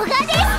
賀です。